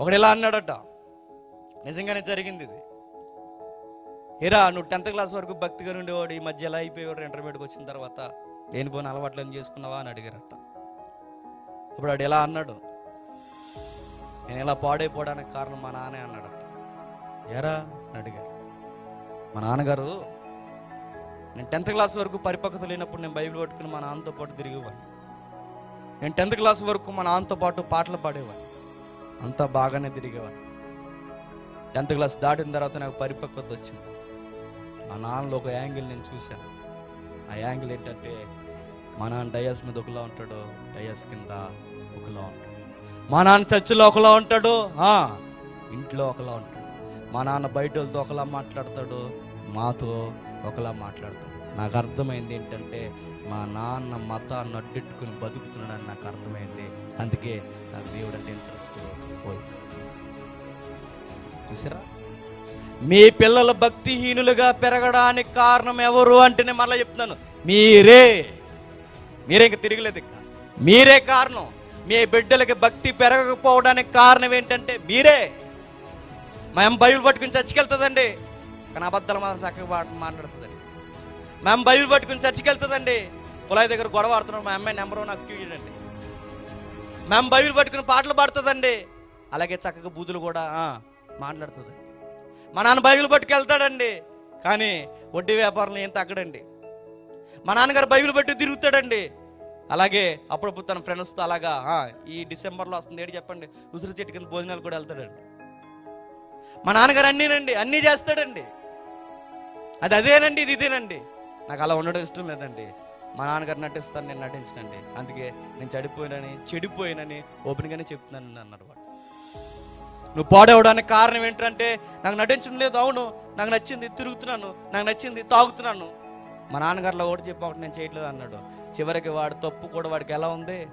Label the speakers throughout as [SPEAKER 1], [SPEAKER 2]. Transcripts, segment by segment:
[SPEAKER 1] ఒకడు ఇలా అన్నాడట? నిజంగానే జరిగింది ఇది. ఏరా నువ్వు టెన్త్ క్లాస్ వరకు భక్తిగా ఉండేవాడు ఈ మధ్య ఎలా అయిపోయేవాడు ఇంటర్మీడియట్కి వచ్చిన తర్వాత లేనిపోయిన అలవాట్లను చేసుకున్నావా అని అడిగారట. అప్పుడు వాడు ఎలా అన్నాడు? నేను ఇలా పాడైపోవడానికి కారణం మా నాన్నే అన్నాడట. ఎరా అని అడిగారు. మా నాన్నగారు నేను టెన్త్ క్లాస్ వరకు పరిపక్వత లేనప్పుడు నేను బైబిల్ పట్టుకుని మా నాన్నతో పాటు తిరిగేవాడిని. నేను టెన్త్ క్లాస్ వరకు మా నాన్నతో పాటు పాటలు పాడేవాడిని. అంతా బాగానే తిరిగేవాడిని టెన్త్ క్లాస్ దాటిన తర్వాత నాకు పరిపక్వత వచ్చింది. మా నాన్నలో ఒక యాంగిల్ నేను చూశాను. ఆ యాంగిల్ ఏంటంటే మా నాన్న డయాస్ మీద ఒకలా ఉంటాడు డయాస్ కింద ఒకలా ఉంటాడు. మా నాన్న చర్చిలో ఒకలా ఉంటాడు ఇంట్లో ఒకలా ఉంటాడు. మా నాన్న బయట వాళ్ళతో ఒకలా మాట్లాడతాడు మాతో ఒకలా మాట్లాడతాడు. నాకు అర్థమైంది ఏంటంటే మా నాన్న మతాన్ని అడ్డెట్టుకుని బతుకుతున్నాడని నాకు అర్థమైంది. అందుకే నాకు దేవుడు అంటే ఇంట్రెస్ట్ పోయింది చూసారా మీ పిల్లలు భక్తిహీనులుగా పెరగడానికి కారణం ఎవరు అంటేనే మళ్ళీ చెప్తున్నాను. మీరే. మీరే ఇంక తిరగలేదు ఇంకా. మీరే కారణం. మీ బిడ్డలకి భక్తి పెరగకపోవడానికి కారణం ఏంటంటే మీరే. మేము బైబిల్ పట్టుకుని చచ్చికెళ్తుందండి. కానీ అబద్ధాలు మాత్రం చక్కగా మాట్లాడుతుందండి. మేము బైబిల్ పట్టుకుని చర్చికి వెళ్తుందండి. కులాయి దగ్గర గొడవ ఆడుతున్నాం మా అమ్మాయి నెంబర్ వన్ అక్యూడ్ అండి మేము బైబిల్ పట్టుకుని పాటలు పాడుతుందండి. అలాగే చక్కగా బూతులు కూడా మాట్లాడుతుందండి. మా నాన్న బైబిల్ పట్టుకెళ్తాడండి. కానీ వడ్డీ వ్యాపారంలో ఏం తగ్గడండి. మా నాన్నగారు బైబిల్ పట్టి తిరుగుతాడండి. అలాగే అప్పుడప్పుడు తన ఫ్రెండ్స్తో అలాగా ఈ డిసెంబర్లో వస్తుంది. ఏడు చెప్పండి. ఉసిరి చెట్టు కింద భోజనాలు కూడా వెళ్తాడండి. మా నాన్నగారు అన్నీనండి. అన్నీ చేస్తాడండి. అది అదేనండి ఇది ఇదేనండి. నాకు అలా ఉండడం ఇష్టం లేదండి. మా నాన్నగారు నటిస్తాను నేను నటించనండి. అందుకే నేను చెడిపోయినని చెడిపోయినని ఓపెన్గానే చెప్తున్నాను అన్నాడు వాడు నువ్వు పాడవడానికి కారణం ఏంటంటే నాకు నటించడం లేదు అవును. నాకు నచ్చింది తిరుగుతున్నాను. నాకు నచ్చింది తాగుతున్నాను. మా నాన్నగారిలో ఒకటి చెప్పి ఒకటి నేను చేయట్లేదు అన్నాడు. చివరికి వాడి తప్పు కూడా వాడికి ఎలా ఉంది?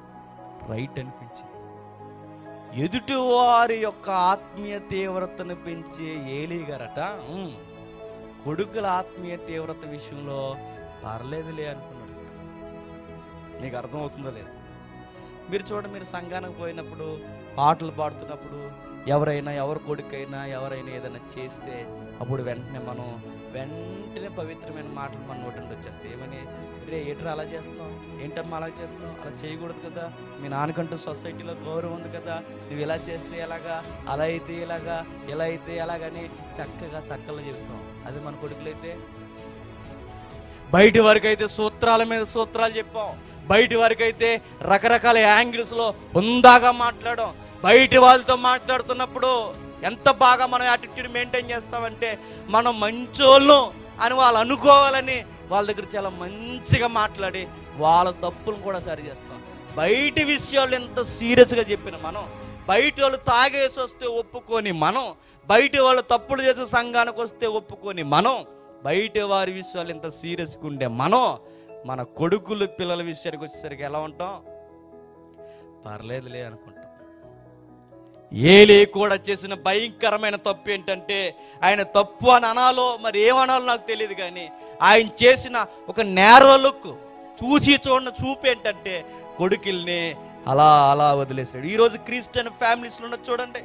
[SPEAKER 1] రైట్ అనిపించింది. ఎదుటి వారి యొక్క ఆత్మీయ తీవ్రతను పెంచే ఏలీ గారట? కొడుకుల ఆత్మీయ తీవ్రత విషయంలో పర్లేదులే అనుకున్నాడు. నీకు అర్థమవుతుందో లేదు. మీరు చూడండి మీరు సంఘానికి పోయినప్పుడు పాటలు పాడుతున్నప్పుడు ఎవరైనా ఎవరి కొడుకైనా ఎవరైనా ఏదైనా చేస్తే అప్పుడు వెంటనే మనం వెంటనే పవిత్రమైన మాటలు మన నోటి నుండి వచ్చేస్తాయి. ఏమని? రే ఏట్రా అలా చేస్తున్నావు? ఏంటమ్మా అలా చేస్తున్నావు? అలా చేయకూడదు కదా. మీ నాన్నకంటూ సొసైటీలో గౌరవం ఉంది కదా. నువ్వు ఇలా చేస్తే ఎలాగా? అలా అయితే ఇలాగా ఇలా అయితే ఎలాగని చక్కగా చక్కలు చెబుతాం అది మన కొడుకులైతే. బయటి వరకు అయితే సూత్రాల మీద సూత్రాలు చెప్పాం. బయటి వరకు అయితే రకరకాల యాంగిల్స్లో హుందాగా మాట్లాడాం. బయటి వాళ్ళతో మాట్లాడుతున్నప్పుడు ఎంత బాగా మనం యాటిట్యూడ్ మెయింటైన్ చేస్తామంటే మనం మంచోళ్ళు అని వాళ్ళు అనుకోవాలని వాళ్ళ దగ్గర చాలా మంచిగా మాట్లాడి వాళ్ళ తప్పులను కూడా సరి చేస్తాం. బయటి విషయాలు ఎంత సీరియస్గా చెప్పిన మనం బయట వాళ్ళు తాగేసి వస్తే ఒప్పుకొని మనం బయట వాళ్ళు తప్పులు చేసే సంఘానికి వస్తే ఒప్పుకొని మనం బయట వారి విషయాలు ఎంత సీరియస్గా ఉండే మనం మన కొడుకులు పిల్లల విషయానికి వచ్చేసరికి ఎలా ఉంటాం? పర్లేదులే అనుకుంటాం. ఏలే కూడా చేసిన భయంకరమైన తప్పు ఏంటంటే ఆయన తప్పు అని అనాలో మరి ఏమనాలో నాకు తెలియదు కానీ ఆయన చేసిన ఒక నేరో లుక్ చూసి చూడని చూపు ఏంటంటే కొడుకుల్ని అలా అలా వదిలేసాడు ఈరోజు క్రిస్టియన్ ఫ్యామిలీస్లో ఉన్న చూడండి.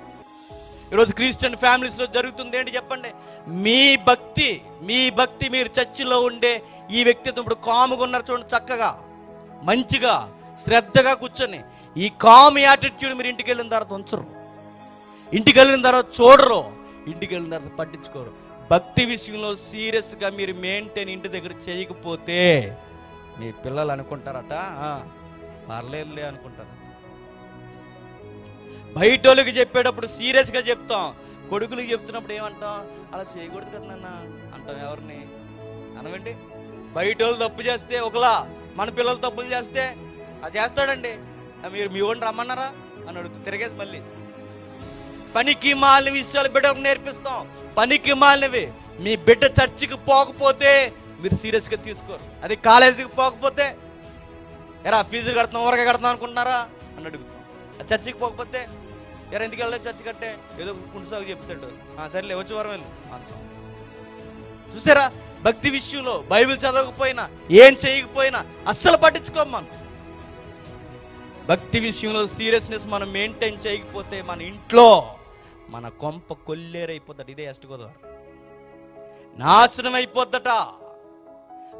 [SPEAKER 1] ఈరోజు క్రిస్టియన్ ఫ్యామిలీస్లో జరుగుతుంది ఏంటి చెప్పండి? మీ భక్తి మీ భక్తి మీరు చర్చిలో ఉండే ఈ వ్యక్తిత్వం ఇప్పుడు కాముగా ఉన్నారు చూడండి చక్కగా మంచిగా శ్రద్ధగా కూర్చొని ఈ కామ్ యాటిట్యూడ్ మీరు ఇంటికి వెళ్ళిన తర్వాత ఉంచరు. ఇంటికి వెళ్ళిన తర్వాత చూడరు. ఇంటికి వెళ్ళిన తర్వాత పట్టించుకోరు. భక్తి విషయంలో సీరియస్గా మీరు మెయింటైన్ ఇంటి దగ్గర చేయకపోతే మీ పిల్లలు అనుకుంటారట. పర్లేదులే అనుకుంటారు. బయట వాళ్ళకి చెప్పేటప్పుడు సీరియస్గా చెప్తాం. కొడుకులకి చెప్తున్నప్పుడు ఏమంటాం? అలా చేయకూడదు కదా నాన్న అంటాం ఎవరిని? అనవండి. బయట వాళ్ళు తప్పు చేస్తే ఒకలా మన పిల్లలు తప్పులు చేస్తే అది చేస్తాడండి. మీరు మీ ఓన్ రమ్మన్నారా? అని అడుగుతూ తిరిగేసి మళ్ళీ పనికి మాలిన విషయాలు బిడ్డకు నేర్పిస్తాం. పనికి మాలినవి. మీ బిడ్డ చర్చికి పోకపోతే మీరు సీరియస్గా తీసుకోరు. అది కాలేజీకి పోకపోతే ఎరా ఫీజులు కడతాం ఊరగా కడతాం అనుకుంటున్నారా? అని అడుగుతాం. ఆ చర్చికి పోకపోతే ఎరా ఎందుకు వెళ్ళలేదు చర్చి కట్టే? ఏదో కుండుసాగు చెప్తాడు. సరేలే వచ్చే వారం వెళ్ళు. అంటాం. చూసారా? భక్తి విషయంలో బైబిల్ చదవకపోయినా ఏం చేయకపోయినా అస్సలు పట్టించుకోం మనం. భక్తి విషయంలో సీరియస్నెస్ మనం మెయింటైన్ చేయకపోతే మన ఇంట్లో మన కొంప కొల్లేరైపోద్దట. ఇదే ఎస్ట్ గోదావరి. నాశనం అయిపోద్దట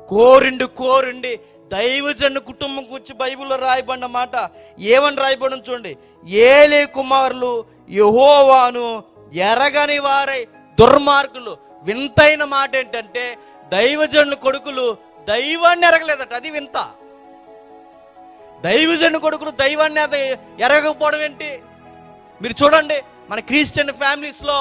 [SPEAKER 1] కోరిండు కోరిండి దైవజన్ను కుటుంబం కూర్చి బైబిల్లో రాయబడిన మాట ఏమని రాయబడి చూడండి. ఏలే కుమారులు యహోవాను ఎరగని వారై దుర్మార్గులు. వింతైన మాట ఏంటంటే దైవజనుల కొడుకులు దైవాన్ని ఎరగలేదట. అది వింత. దైవజను కొడుకులు దైవాన్ని అది ఎరగకపోవడం ఏంటి? మీరు చూడండి మన క్రిస్టియన్ ఫ్యామిలీస్లో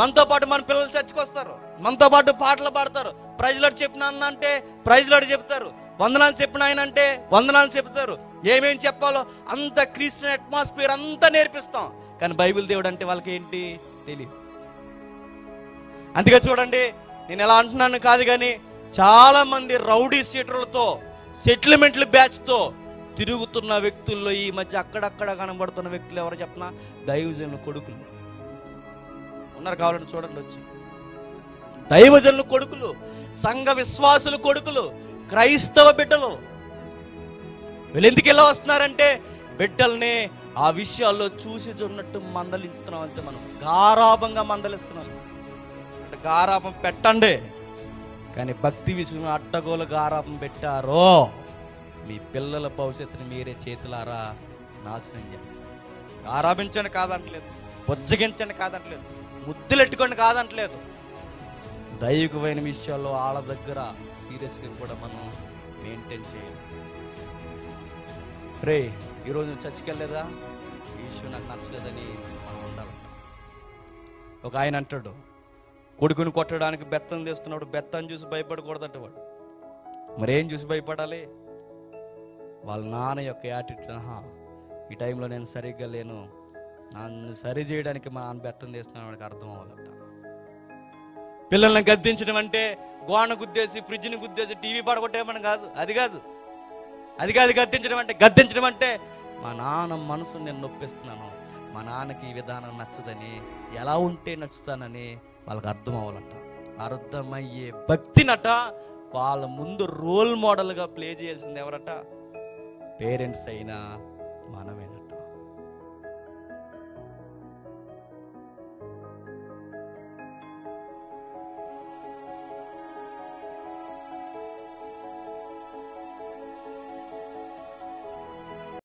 [SPEAKER 1] మనతో పాటు మన పిల్లలు చచ్చుకొస్తారు మనతో పాటు పాటలు పాడతారు. ప్రైజ్లాడు చెప్పిన అన్న అంటే ప్రైజ్లాడు చెప్తారు వందనాలు చెప్పిన ఆయన అంటే వందనాలు చెప్తారు ఏమేం చెప్పాలో అంత క్రిస్టియన్ అట్మాస్ఫియర్ అంతా నేర్పిస్తాం. కానీ బైబిల్ దేవుడు అంటే వాళ్ళకి ఏంటి తెలియదు అందుకే చూడండి నేను ఎలా అంటున్నాను కాదు కానీ చాలామంది రౌడీ సీటర్లతో సెటిల్మెంట్లు బ్యాచ్తో తిరుగుతున్న వ్యక్తుల్లో ఈ మధ్య అక్కడక్కడ కనబడుతున్న వ్యక్తులు ఎవరు చెప్పినా? దైవజనుల కొడుకులు. ఉన్నారు కావాలంటే చూడండి వచ్చి. దైవజనుల కొడుకులు సంఘ విశ్వాసుల కొడుకులు క్రైస్తవ బిడ్డలు. వీళ్ళు ఎందుకు ఎలా వస్తున్నారంటే బిడ్డల్ని ఆ విషయాల్లో చూసి చూడనట్టు మందలిస్తున్నాం అంతే మనం. గారాభంగా మందలిస్తున్నాం. అంటే గారాపం పెట్టండి. కానీ భక్తి విషయంలో అట్టగోలు గారాపం పెట్టారో? మీ పిల్లల భవిష్యత్తుని మీరే చేతులారా నాశనం చేస్తారు. గారాభించండి కాదంటలేదు. బుజ్జగించండి కాదంటలేదు. ముద్దులెట్టుకోండి కాదంటలేదు. దైవికమైన విషయాల్లో వాళ్ళ దగ్గర సీరియస్గా కూడా మనం మెయింటైన్ చేయాలి. రే ఈరోజు నువ్వు చచ్చికెళ్ళలేదా? ఈ విషయం నాకు నచ్చలేదని మనం ఉండాలి. ఒక ఆయన అంటాడు కొడుకుని కొట్టడానికి బెత్తం తీస్తున్నాడు బెత్తం చూసి భయపడకూడదంట వాడు మరేం చూసి భయపడాలి? వాళ్ళ నాన్న యొక్క యాటిట్యూడ్ ఆహా ఈ టైంలో నేను సరిగ్గా లేను. నన్ను సరి చేయడానికి మా నాన్న బెత్తం చేస్తున్నాను వాడికి అర్థం అవ్వాలట. పిల్లల్ని గద్దించడం అంటే గోడ గుద్దేసి ఫ్రిడ్జ్ని గుద్దేసి టీవీ పడగొట్టేయమని కాదు. అది కాదు. అది కాదు గద్దించడం అంటే. గద్దించడం అంటే మా నాన్న మనసును నేను నొప్పిస్తున్నాను. మా నాన్నకి ఈ విధానం నచ్చదని ఎలా ఉంటే నచ్చుతానని వాళ్ళకి అర్థం అవ్వాలంట. అర్థమయ్యే భక్తినట వాళ్ళ ముందు రోల్ మోడల్గా ప్లే చేయాల్సింది ఎవరట? పేరెంట్స్ అయినా మనమేనా